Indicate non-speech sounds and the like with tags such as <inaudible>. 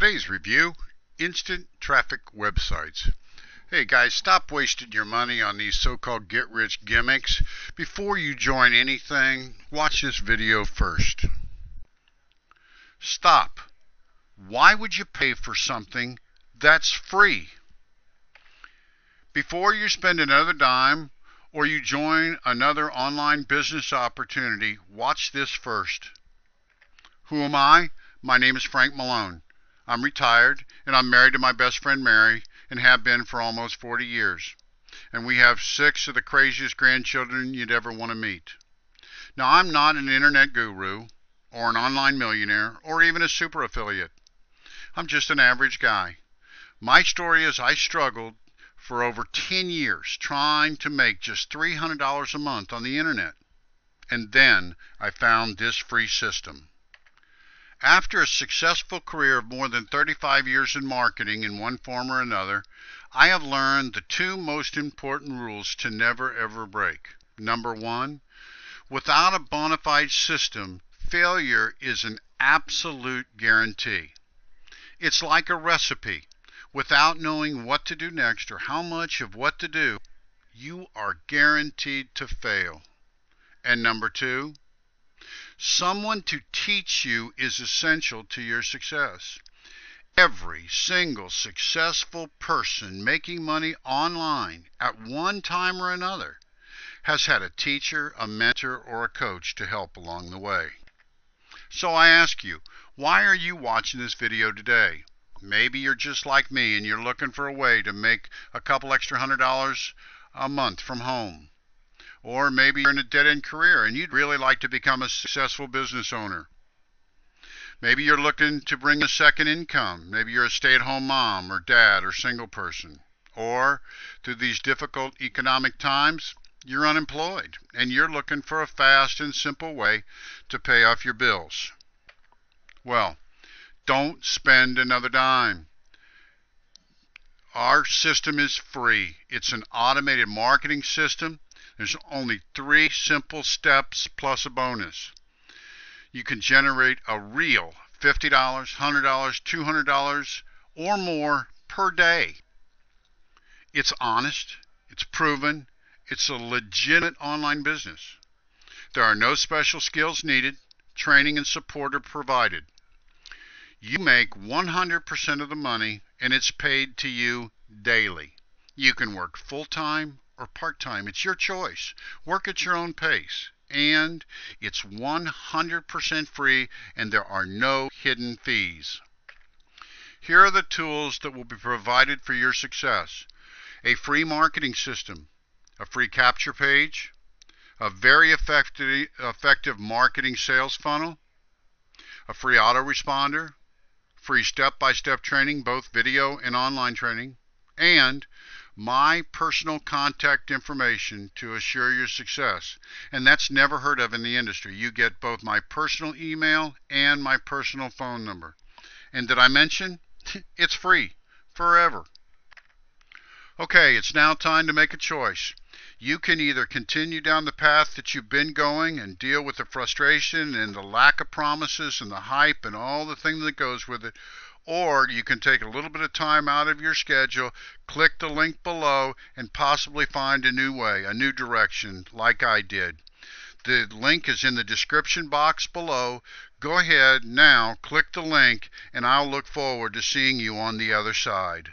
Today's review instant traffic websites. Hey guys, stop wasting your money on these so called get rich gimmicks. Before you join anything, watch this video first. Stop. Why would you pay for something that's free? Before you spend another dime or you join another online business opportunity, watch this first. Who am I? My name is Frank Malone. I'm retired and I'm married to my best friend Mary and have been for almost 40 years. And we have six of the craziest grandchildren you'd ever want to meet. Now, I'm not an internet guru or an online millionaire or even a super affiliate. I'm just an average guy. My story is I struggled for over 10 years trying to make just $300 a month on the internet. And then I found this free system. After a successful career of more than 35 years in marketing in one form or another, I have learned the two most important rules to never ever break. Number one, without a bona fide system, failure is an absolute guarantee. It's like a recipe. Without knowing what to do next or how much of what to do, you are guaranteed to fail. And number two, Someone to teach you is essential to your success. Every single successful person making money online at one time or another has had a teacher, a mentor, or a coach to help along the way. So I ask you, why are you watching this video today? Maybe you're just like me and you're looking for a way to make a couple extra hundred dollars a month from home. Or maybe you're in a dead end career and you'd really like to become a successful business owner. Maybe you're looking to bring a second income. Maybe you're a stay at home mom or dad or single person. Or through these difficult economic times, you're unemployed and you're looking for a fast and simple way to pay off your bills. Well, don't spend another dime. Our system is free. It's an automated marketing system there's only three simple steps plus a bonus. You can generate a real $50, $100, $200, or more per day. It's honest, it's proven, it's a legitimate online business. There are no special skills needed, training and support are provided. You make 100% of the money and it's paid to you daily. You can work full time or part time. It's your choice. Work at your own pace. And it's 100% free and there are no hidden fees. Here are the tools that will be provided for your success a free marketing system, a free capture page, a very effective, effective marketing sales funnel, a free autoresponder, free step by step training, both video and online training, and my personal contact information to assure your success. And that's never heard of in the industry. You get both my personal email and my personal phone number. And did I mention? <laughs> It's free forever. Okay, it's now time to make a choice. You can either continue down the path that you've been going and deal with the frustration and the lack of promises and the hype and all the thing that goes with it, or you can take a little bit of time out of your schedule, click the link below, and possibly find a new way, a new direction, like I did. The link is in the description box below. Go ahead now, click the link, and I'll look forward to seeing you on the other side.